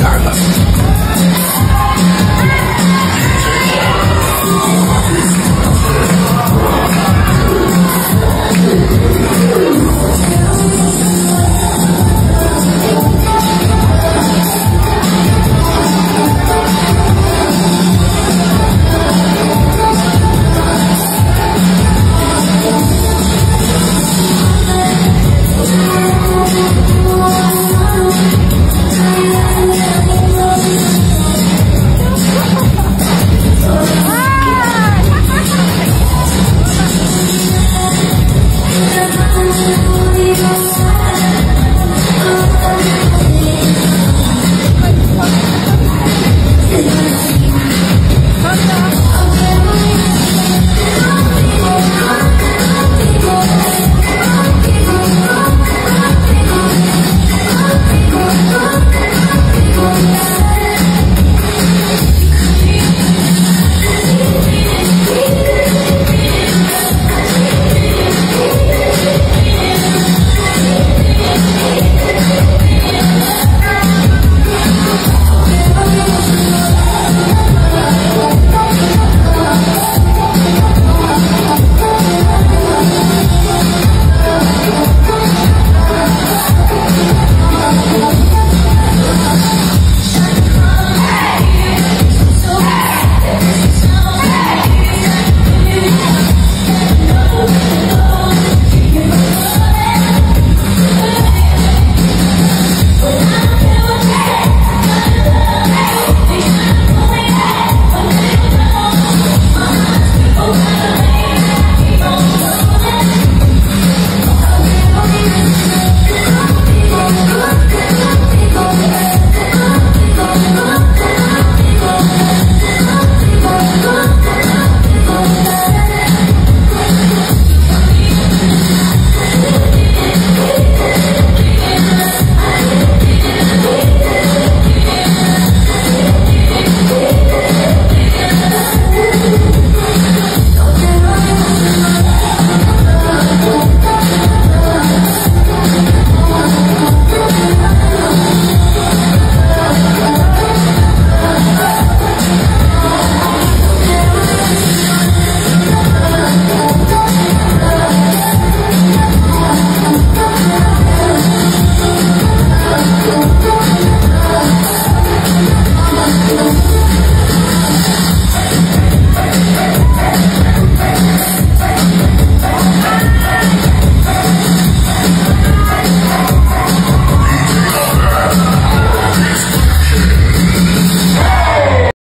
Carlos.